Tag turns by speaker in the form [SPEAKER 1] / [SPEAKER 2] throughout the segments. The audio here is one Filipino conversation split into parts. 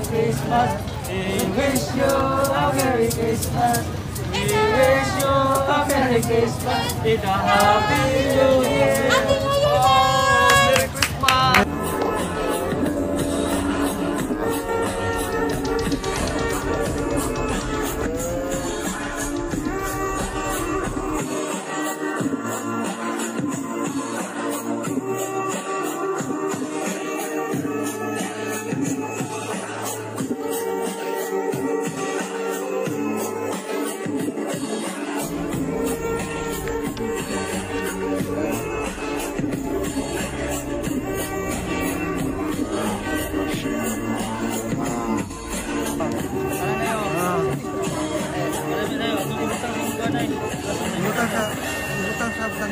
[SPEAKER 1] Merry Christmas. We wish you a Merry Christmas. We wish you a Merry Christmas and a Happy New Year.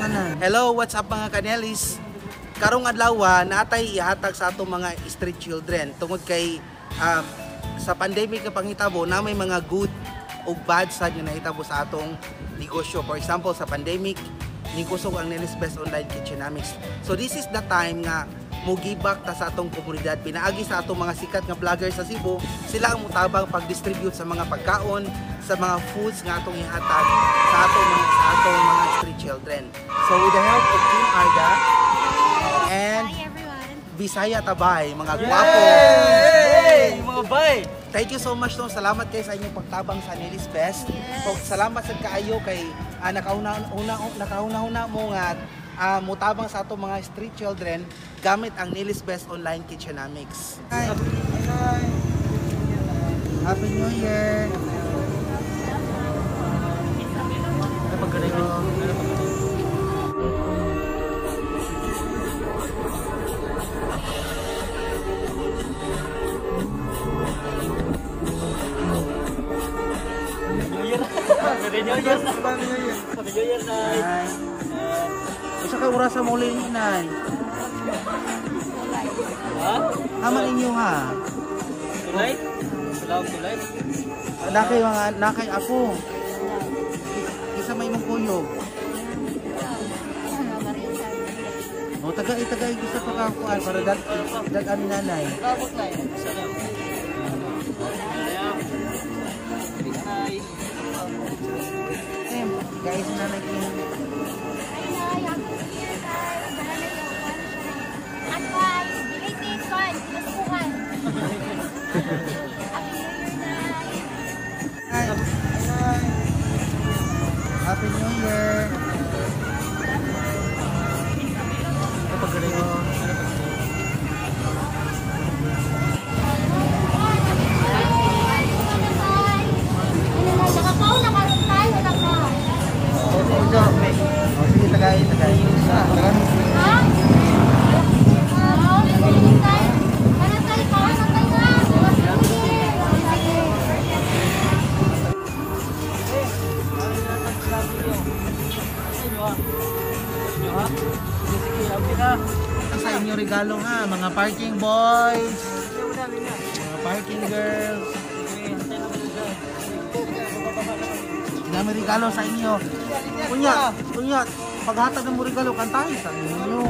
[SPEAKER 2] Hello, what's up mga kanelis? Karong adlaw natay ihatag sa atong mga street children tungod kay ah, sa pandemic nga panghitabo na may mga good o bad side nga nahitabo sa atong negosyo. For example, sa pandemic, kusog ang Nelis Best Online Kitchenomics. So this is the time nga mugibak ta sa atong komunidad. Pinaagi sa atong mga sikat nga vlogger sa Cebu, sila ang mutabang pag-distribute sa mga pagkaon, sa mga foods nga atong ihatag sa atong mga sa atong mga street children. So with the help of Team Arda and. Bisaya Tabay, mga gwapo.
[SPEAKER 1] Hey, mga bay.
[SPEAKER 2] Thank you so much no. Salamat kayo sa inyong pagtabang sa Nelis Fest.
[SPEAKER 3] Yes.
[SPEAKER 2] So, salamat sa kaayo kay ah, nakauna una nakauna mo nga ah, mutabang sa ato mga street children gamit ang Nelis Best Online Kitchenomics. Hi. Happy New Year.
[SPEAKER 1] New Year. Happy New Year. Happy New Year,
[SPEAKER 2] Usa ka oras sa muli ni Nay.
[SPEAKER 1] Ha?
[SPEAKER 2] Haman inyo ha.
[SPEAKER 1] Tulay? Salamat tulay.
[SPEAKER 2] Nakay mga nakay ako. Isa may mong kuyog. O taga itaga isa pa ka kuan para dag dag ani nanay.
[SPEAKER 1] Nay. Salamat. Nay.
[SPEAKER 2] Em, guys nanay regalo ha, mga parking boys, mga parking girls. Dami regalo sa inyo. Kunya, kunya, paghatag ng mo regalo, kantahin sa inyo.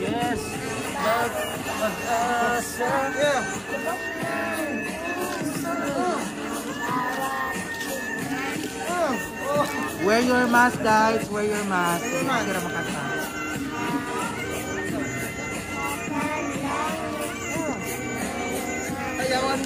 [SPEAKER 1] Yes. Mag mag-asa.
[SPEAKER 2] Wear your mask guys, wear your mask. Hindi kira makanta.
[SPEAKER 3] Ang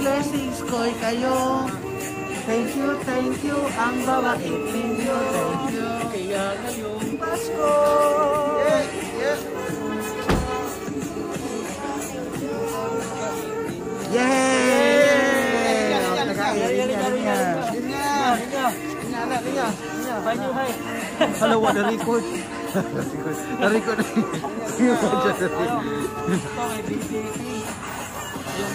[SPEAKER 2] blessings ko ay kayo. Thank you, thank you. Ang bawat thank you, thank you.
[SPEAKER 1] Kaya ngayong Pasko. Hi.
[SPEAKER 2] Hello, what the record? The record.
[SPEAKER 1] Ito may BBT. Yung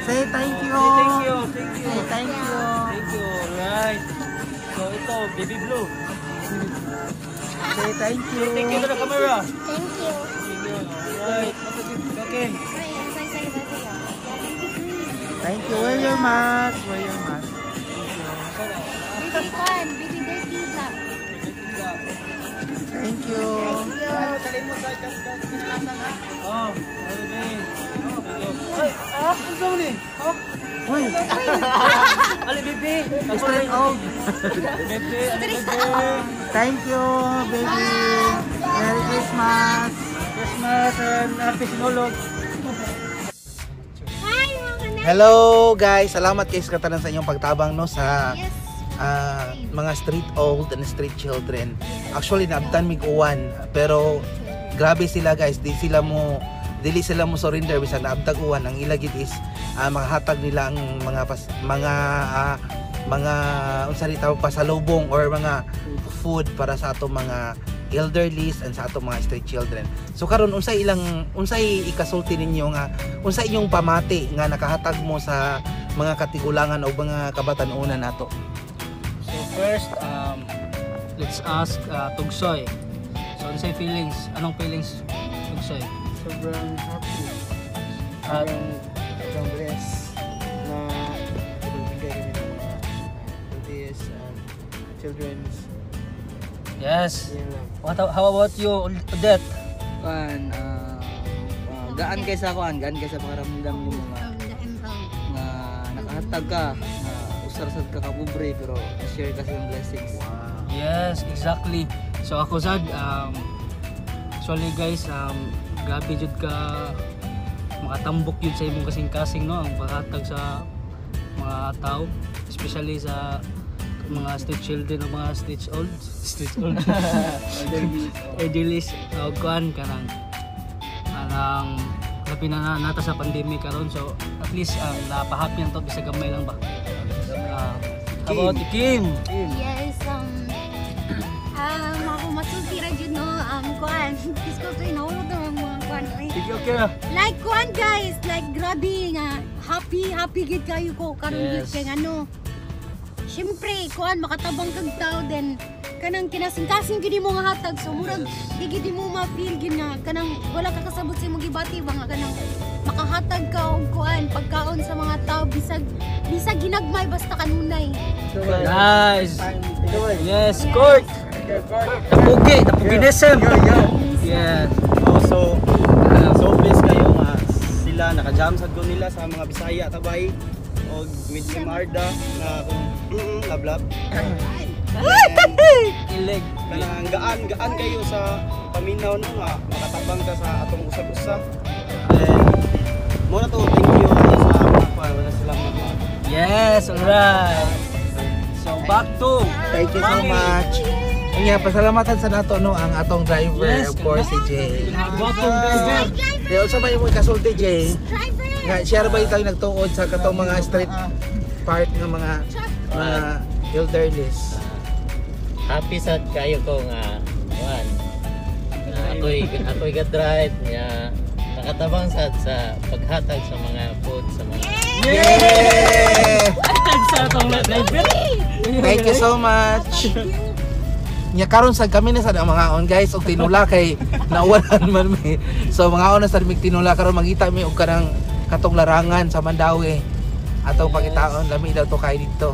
[SPEAKER 2] Say thank you.
[SPEAKER 1] Thank you. Thank you.
[SPEAKER 2] Say thank you.
[SPEAKER 1] Thank you. Right. So ito, baby blue.
[SPEAKER 2] Say thank you.
[SPEAKER 1] Thank you to the camera.
[SPEAKER 3] Thank you. Say, say, say, say.
[SPEAKER 2] Thank you. Wear your mask. Wear your mask. Thank you. Uy!
[SPEAKER 1] Ali, bebe.
[SPEAKER 2] Straight
[SPEAKER 1] bebe.
[SPEAKER 2] Thank you, baby. Merry Christmas.
[SPEAKER 1] Christmas and happy sinulog.
[SPEAKER 2] Hello guys, salamat guys katanan sa inyong pagtabang no sa ah, mga street old and street children. Actually naabtan mig uwan pero grabe sila guys, di sila mo dili sila mo surrender. Bisan naabtag uwan. Ang ilagid is ah, makahatag nila ang mga pas, mga ah, mga unsa ri tawag pasalubong or mga food para sa ato mga elderlies and sa ato mga street children. So karon unsay ilang unsay ikasulti ninyo nga unsay inyong pamati nga nakahatag mo sa mga katigulangan o mga kabatan-unan nato?
[SPEAKER 1] So first, um, let's ask uh, Tugsoy. So ano say feelings? Anong feelings, Tugsoy?
[SPEAKER 4] sobrang happy.
[SPEAKER 1] At
[SPEAKER 4] Sobrang, sobrang blessed na ibibigay kami ng mga this um, children's
[SPEAKER 1] yes.
[SPEAKER 4] lang.
[SPEAKER 1] What, how about you, Odette?
[SPEAKER 4] Kuan, ah, ah, gaan kay sa kuan, gaan kay sa pakiramdam mo nga nga nakahatag ka, na usar-sad ka kapobre pero share ka sa iyong blessings.
[SPEAKER 1] Yes, exactly. So ako sad, um, actually guys, um, grabe jud ka makatambok yun sa imong kasing-kasing no ang paghatag sa mga tao especially sa mga street children o mga street old street old Edilis o kuan kanang kanang labi na na- nata sa pandemic karon so at least um, napahapyan to bisa gamay lang ba Ah, how about Kim?
[SPEAKER 3] Yes, um, um, ako masulti ra dyan, no, um, kuan, gusto ko inahulog ng mga kuan.
[SPEAKER 1] Sige, okay.
[SPEAKER 3] Like kuan guys, like grabe nga, happy, happy gid kayo ko, karon
[SPEAKER 1] Yes.
[SPEAKER 3] yes. kay ano, Siyempre, kuan, makatabang kag tao, then, kanang kinasing-kasing gini mo nga hatag, so murag, di mo ma-feel gid nga, kanang, wala ka kasabot sa imong gibati, ba nga kanang, makahatag ka og kuan, pagkaon sa mga tao, bisag, bisag ginagmay, basta kanunay.
[SPEAKER 1] Nice. Yes, court. Tapugi, tapuginism. Yes.
[SPEAKER 5] Oh, so, uh, so blessed kayo nga sila naka-jam sa ko nila sa mga Bisaya tabay o with si Marda na kung love.
[SPEAKER 1] Ileg.
[SPEAKER 5] Kanang gaan gaan kayo sa paminaw no nga makatabang ka sa atong usab-usa. And mo na to thank you kayo sa mga wala sila mga
[SPEAKER 1] Yes, alright. So back to
[SPEAKER 2] Thank you so much. Nga pasalamatan sa nato no ang atong driver
[SPEAKER 1] Yes,
[SPEAKER 2] of course si Jay.
[SPEAKER 1] Bottom driver.
[SPEAKER 2] Kaya unsa may mo kasulti Jay?
[SPEAKER 3] Driver!
[SPEAKER 2] Nga share ba tayo nagtuod sa katong mga street part ng mga mga elderlies?
[SPEAKER 6] happy sad kayo ko nga kuan ako'y ako'y ga-drive nga nakatabang sad sa paghatag sa mga food sa mga
[SPEAKER 2] Yay!
[SPEAKER 1] Sa atong driver.
[SPEAKER 2] Thank you so much. Nya karon sa kami na sa mga on guys og tinula kay nawalan man mi. So mga on na sa mig tinula karon mangita mi og kanang katong larangan sa Mandawi. Atong pangitaon lami daw to kay dito.